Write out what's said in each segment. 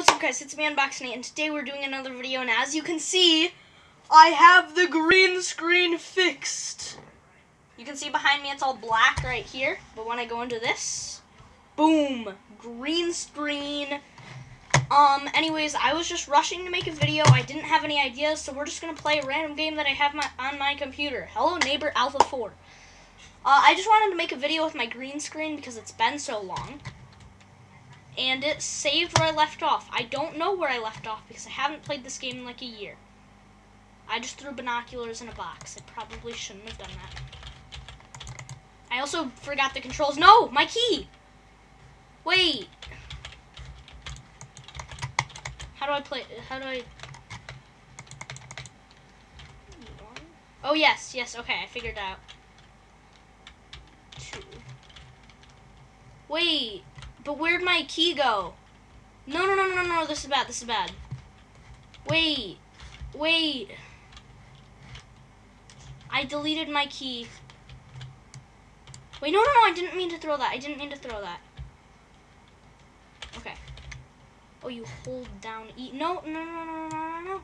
What's up guys, it's me Unboxing and today we're doing another video, and as you can see, I have the green screen fixed. You can see behind me it's all black right here, but when I go into this, boom, green screen. Um, anyways, I was just rushing to make a video, I didn't have any ideas, so we're just going to play a random game that I have my, on my computer. Hello Neighbor Alpha 4. Uh, I just wanted to make a video with my green screen because it's been so long and it saved where I left off. I don't know where I left off because I haven't played this game in like a year. I just threw binoculars in a box. I probably shouldn't have done that. I also forgot the controls. No, my key. Wait. How do I play? How do I? Oh yes, yes. Okay, I figured out. Two. Wait. But where'd my key go? No, no, no, no, no, this is bad, this is bad. Wait, wait. I deleted my key. Wait, no, no, no, I didn't mean to throw that. I didn't mean to throw that. Okay. Oh, you hold down E. No, no, no, no, no, no, no.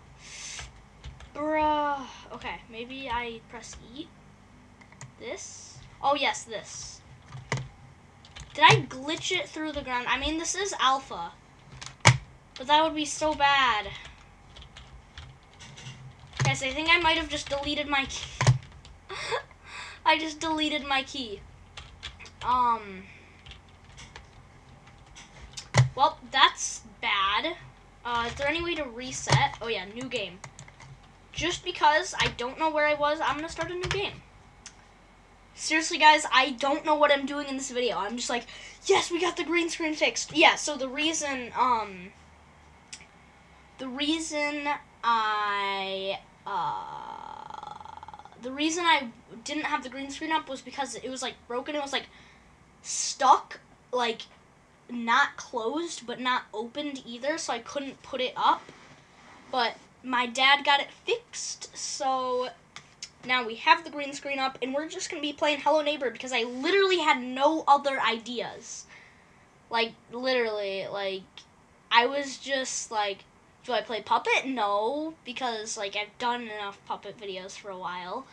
Bruh. Okay, maybe I press E. This. Oh, yes, this. Did I glitch it through the ground? I mean, this is alpha. But that would be so bad. Guys, I think I might have just deleted my key. I just deleted my key. Um. Well, that's bad. Uh, is there any way to reset? Oh yeah, new game. Just because I don't know where I was, I'm gonna start a new game. Seriously, guys, I don't know what I'm doing in this video. I'm just like, yes, we got the green screen fixed. Yeah, so the reason, um, the reason I, uh, the reason I didn't have the green screen up was because it was, like, broken. It was, like, stuck, like, not closed, but not opened either, so I couldn't put it up. But my dad got it fixed, so now we have the green screen up, and we're just going to be playing Hello Neighbor because I literally had no other ideas. Like, literally, like, I was just like, do I play Puppet? No, because, like, I've done enough Puppet videos for a while.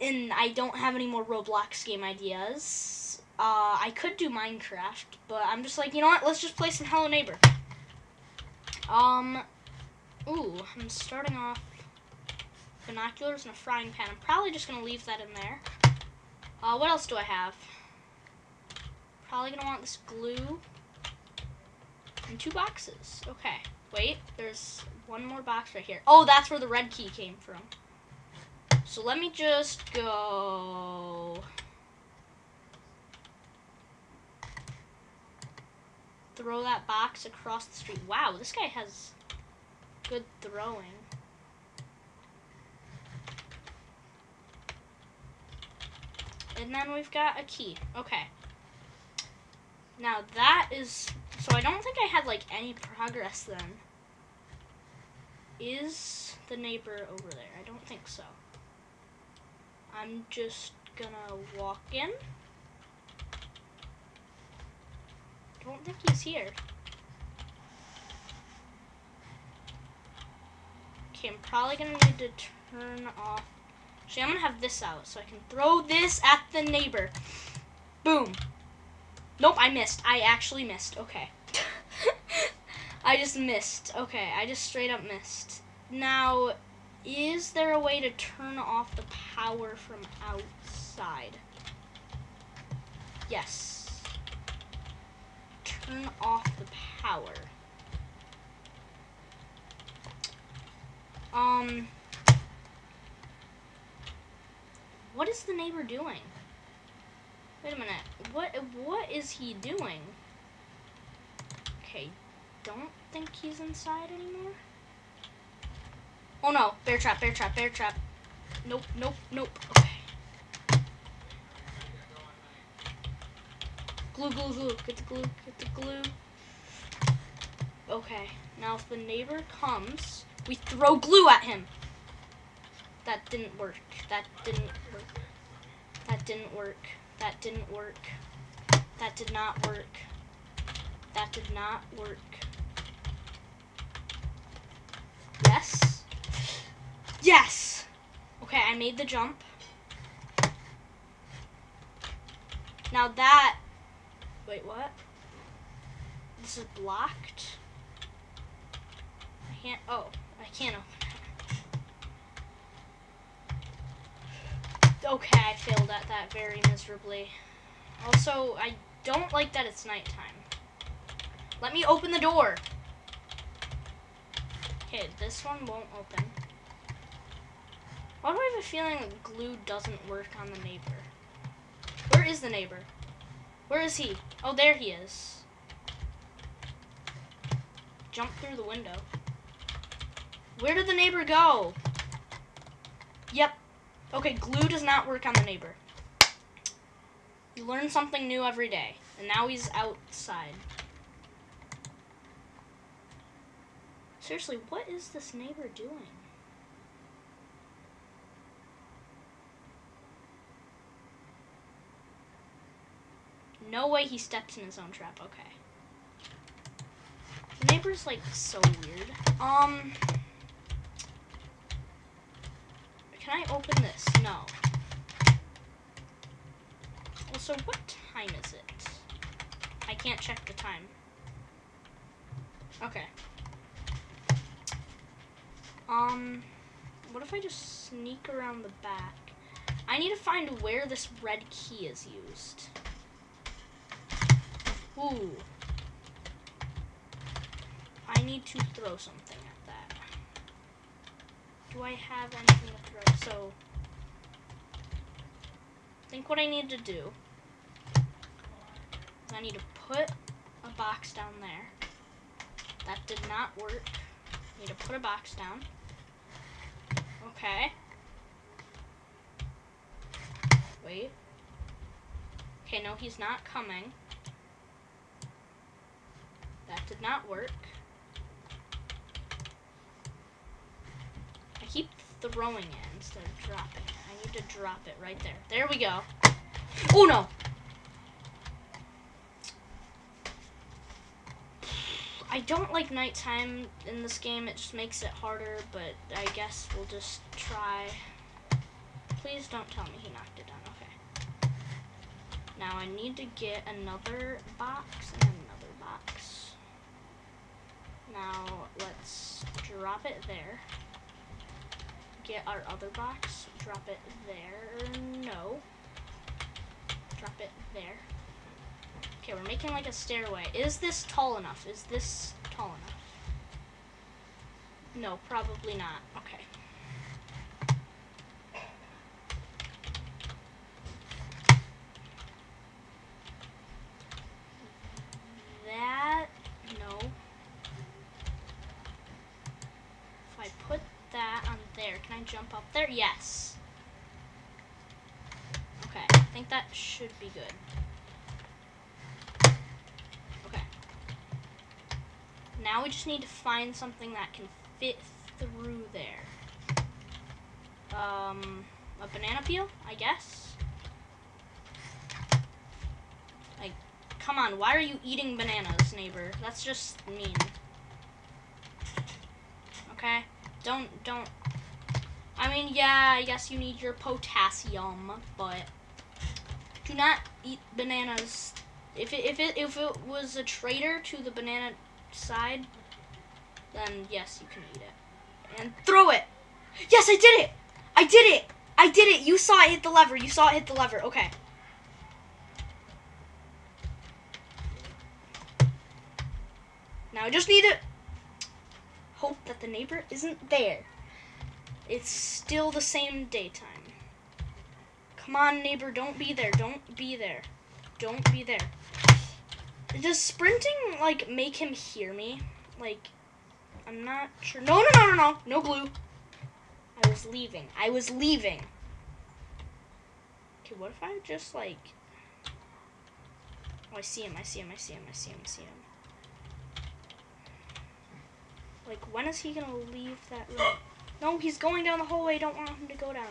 And I don't have any more Roblox game ideas. Uh, I could do Minecraft, but I'm just like, you know what? Let's just play some Hello Neighbor. Um, ooh, I'm starting off binoculars, and a frying pan. I'm probably just going to leave that in there. Uh, what else do I have? Probably going to want this glue. And two boxes. Okay. Wait, there's one more box right here. Oh, that's where the red key came from. So let me just go... Throw that box across the street. Wow, this guy has good throwing. And then we've got a key. Okay. Now that is, so I don't think I had like any progress then. Is the neighbor over there? I don't think so. I'm just gonna walk in. Don't think he's here. Okay, I'm probably gonna need to turn off Actually, I'm going to have this out so I can throw this at the neighbor. Boom. Nope, I missed. I actually missed. Okay. I just missed. Okay, I just straight up missed. Now, is there a way to turn off the power from outside? Yes. Turn off the power. Um, What is the neighbor doing? Wait a minute. What what is he doing? Okay, don't think he's inside anymore. Oh no, bear trap, bear trap, bear trap. Nope, nope, nope. Okay. Glue, glue, glue. Get the glue, get the glue. Okay, now if the neighbor comes, we throw glue at him. That didn't work. That didn't work didn't work. That didn't work. That did not work. That did not work. Yes. Yes! Okay, I made the jump. Now that... Wait, what? This is blocked? I can't... Oh, I can't open Okay, I failed at that very miserably. Also, I don't like that it's nighttime. Let me open the door. Okay, this one won't open. Why do I have a feeling that glue doesn't work on the neighbor? Where is the neighbor? Where is he? Oh, there he is. Jump through the window. Where did the neighbor go? Yep. Okay, glue does not work on the neighbor. You learn something new every day. And now he's outside. Seriously, what is this neighbor doing? No way he steps in his own trap. Okay. The neighbor's like so weird. Um. Can I open this? No. Also, what time is it? I can't check the time. Okay. Um, what if I just sneak around the back? I need to find where this red key is used. Ooh. I need to throw something. Do I have anything to throw? So, I think what I need to do I need to put a box down there. That did not work. I need to put a box down. Okay. Wait. Okay, no, he's not coming. That did not work. I keep throwing it instead of dropping it. I need to drop it right there. There we go. Oh no! I don't like nighttime in this game. It just makes it harder, but I guess we'll just try. Please don't tell me he knocked it down. Okay. Now I need to get another box and another box. Now let's drop it there. Get our other box. Drop it there. No. Drop it there. Okay, we're making like a stairway. Is this tall enough? Is this tall enough? No, probably not. Okay. That, no. If I put that on there, can I jump up there? Yes. Okay, I think that should be good. Okay. Now we just need to find something that can fit through there. Um, a banana peel, I guess. Like, come on, why are you eating bananas, neighbor? That's just mean. Okay? Don't, don't. Mean, yeah, I guess you need your potassium, but do not eat bananas. If it, if it, if it was a traitor to the banana side, then yes, you can eat it. And throw it! Yes, I did it! I did it! I did it! You saw it hit the lever. You saw it hit the lever. Okay. Now I just need to hope that the neighbor isn't there. It's still the same daytime. Come on, neighbor, don't be there. Don't be there. Don't be there. Does sprinting, like, make him hear me? Like, I'm not sure. No, no, no, no, no. No glue. I was leaving. I was leaving. Okay, what if I just, like... Oh, I see him. I see him. I see him. I see him. I see him. Like, when is he going to leave that room? No, he's going down the hallway. I don't want him to go down.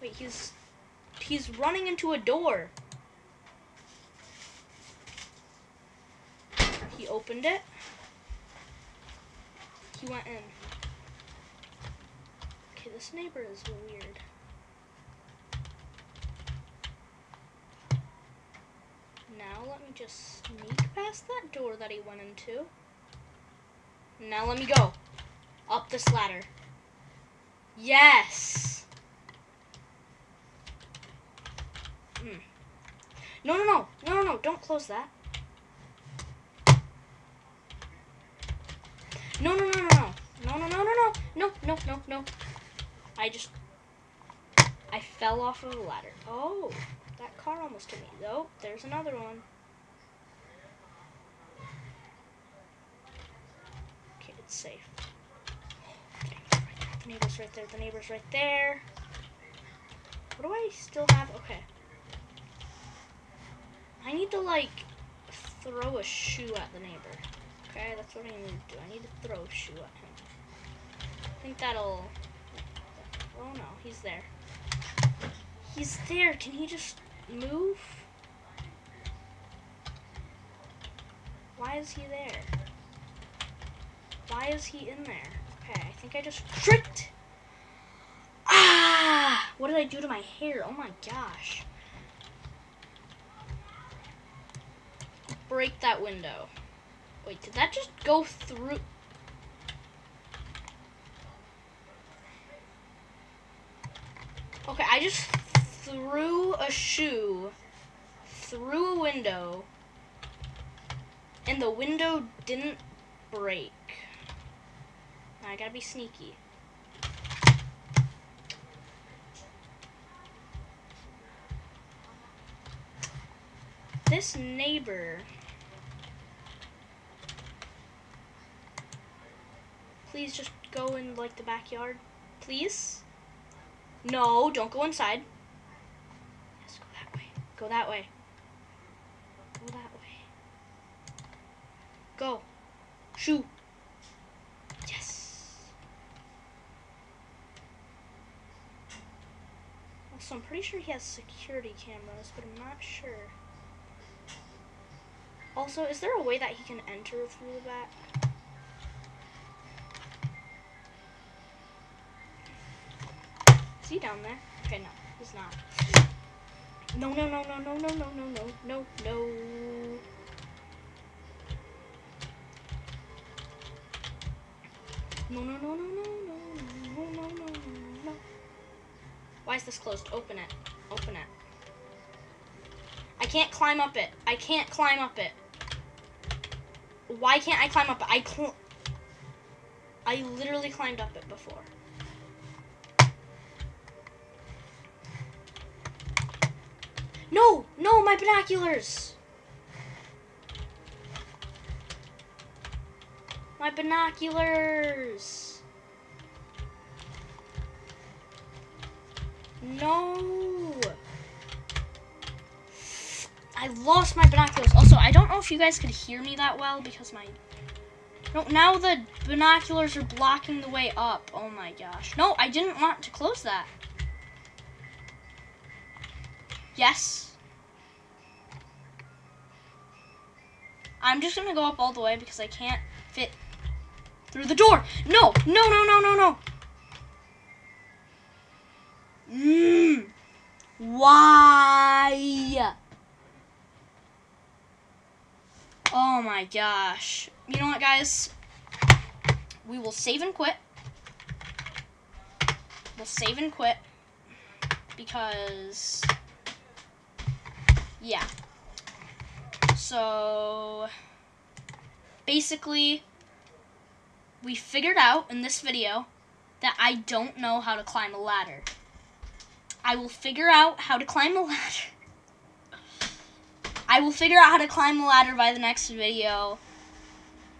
Wait, he's... He's running into a door. He opened it. he went in. Okay, this neighbor is weird. Now let me just sneak past that door that he went into. Now let me go. Up this ladder. Yes! Hmm. No, no, no. No, no, no. Don't close that. No, no, no, no, no. No, no, no, no, no. No, no, no, no. I just... I fell off of a ladder. Oh, that car almost hit me. Oh, there's another one. Okay, it's safe. Neighbor's right there. The neighbor's right there. What do I still have? Okay. I need to, like, throw a shoe at the neighbor. Okay, that's what I need to do. I need to throw a shoe at him. I think that'll... Oh no, he's there. He's there. Can he just move? Why is he there? Why is he in there? Okay, I think I just tricked. Ah! What did I do to my hair? Oh my gosh. Break that window. Wait, did that just go through? Okay, I just threw a shoe through a window and the window didn't break. I gotta be sneaky. This neighbor Please just go in like the backyard. Please? No, don't go inside. Yes, go that way. Go that way. Go that way. Go. Shoot. Yes. Also, I'm pretty sure he has security cameras, but I'm not sure. Also, is there a way that he can enter through the back? Is he down there? Okay, no, he's not. No, no, no, no, no, no, no, no, no, no, no. No, no, no, no, no, no, no, no, no, no. Why is this closed? Open it. Open it. I can't climb up it. I can't climb up it. Why can't I climb up it? I cl I literally climbed up it before. No! No, my binoculars! My binoculars! No! I lost my binoculars. Also, I don't know if you guys could hear me that well because my... No, now the binoculars are blocking the way up. Oh my gosh. No, I didn't want to close that. Yes. I'm just gonna go up all the way because I can't fit through the door. No, no, no, no, no, no. Mmm. Why? Oh my gosh. You know what, guys? We will save and quit. We'll save and quit because yeah. So basically, we figured out in this video that I don't know how to climb a ladder. I will figure out how to climb a ladder. I will figure out how to climb the ladder by the next video.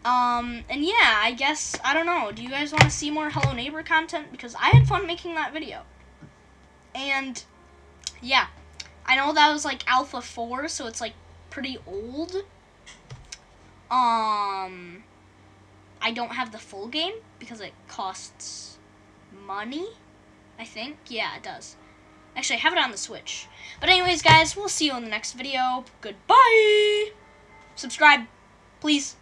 Um, and yeah, I guess, I don't know. Do you guys want to see more Hello Neighbor content? Because I had fun making that video. And, yeah. I know that was like Alpha 4, so it's like pretty old. Um, I don't have the full game because it costs money, I think. Yeah, it does. Actually, I have it on the Switch. But anyways, guys, we'll see you in the next video. Goodbye! Subscribe, please.